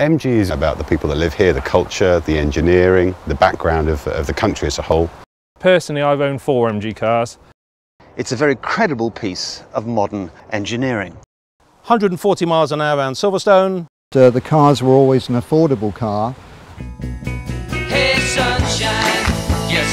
MG is about the people that live here, the culture, the engineering, the background of, of the country as a whole. Personally, I've owned four MG cars. It's a very credible piece of modern engineering. 140 miles an hour around Silverstone. Uh, the cars were always an affordable car. Hey sunshine, you're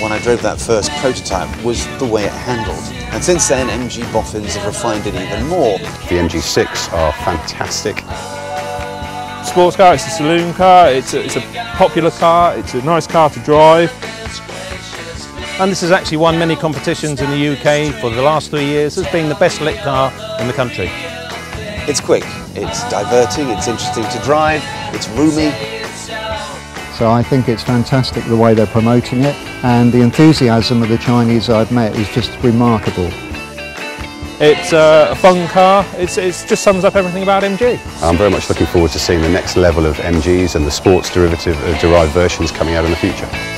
When I drove that first prototype was the way it handled. And since then, MG boffins have refined it even more. The MG6 are fantastic. Sports car, it's a saloon car, it's a, it's a popular car, it's a nice car to drive. And this has actually won many competitions in the UK for the last three years as being the best lit car in the country. It's quick, it's diverting, it's interesting to drive, it's roomy. So I think it's fantastic the way they're promoting it and the enthusiasm of the Chinese I've met is just remarkable. It's uh, a fun car, it's, it just sums up everything about MG. I'm very much looking forward to seeing the next level of MGs and the sports derivative uh, derived versions coming out in the future.